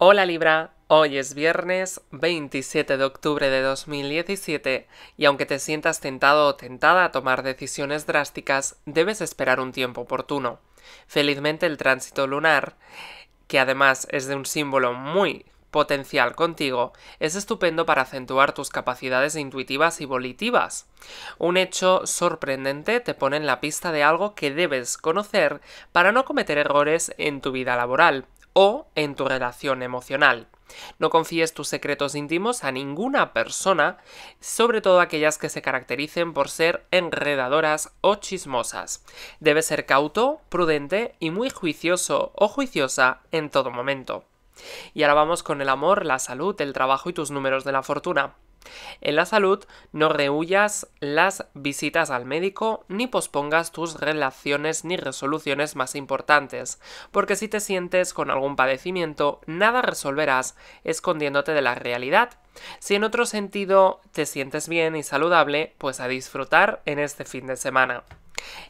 Hola Libra, hoy es viernes 27 de octubre de 2017 y aunque te sientas tentado o tentada a tomar decisiones drásticas, debes esperar un tiempo oportuno. Felizmente el tránsito lunar, que además es de un símbolo muy potencial contigo, es estupendo para acentuar tus capacidades intuitivas y volitivas. Un hecho sorprendente te pone en la pista de algo que debes conocer para no cometer errores en tu vida laboral o en tu relación emocional. No confíes tus secretos íntimos a ninguna persona, sobre todo aquellas que se caractericen por ser enredadoras o chismosas. Debes ser cauto, prudente y muy juicioso o juiciosa en todo momento. Y ahora vamos con el amor, la salud, el trabajo y tus números de la fortuna. En la salud, no rehuyas las visitas al médico ni pospongas tus relaciones ni resoluciones más importantes, porque si te sientes con algún padecimiento, nada resolverás escondiéndote de la realidad. Si en otro sentido te sientes bien y saludable, pues a disfrutar en este fin de semana.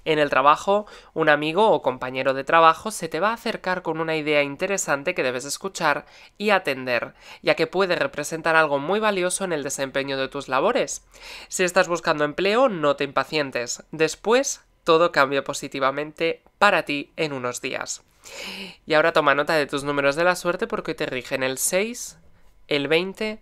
En el trabajo, un amigo o compañero de trabajo se te va a acercar con una idea interesante que debes escuchar y atender, ya que puede representar algo muy valioso en el desempeño de tus labores. Si estás buscando empleo, no te impacientes. Después, todo cambia positivamente para ti en unos días. Y ahora toma nota de tus números de la suerte porque te rigen el 6, el 20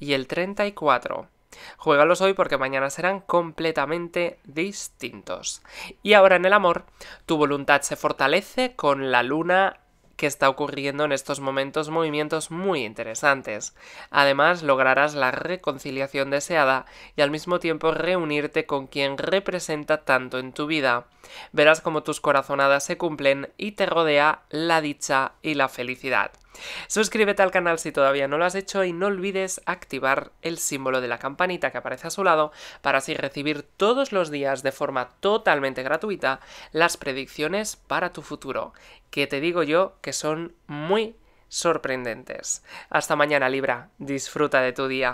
y el 34. Juégalos hoy porque mañana serán completamente distintos. Y ahora en el amor, tu voluntad se fortalece con la luna que está ocurriendo en estos momentos movimientos muy interesantes. Además, lograrás la reconciliación deseada y al mismo tiempo reunirte con quien representa tanto en tu vida. Verás cómo tus corazonadas se cumplen y te rodea la dicha y la felicidad. Suscríbete al canal si todavía no lo has hecho y no olvides activar el símbolo de la campanita que aparece a su lado para así recibir todos los días de forma totalmente gratuita las predicciones para tu futuro, que te digo yo que son muy sorprendentes. Hasta mañana Libra, disfruta de tu día.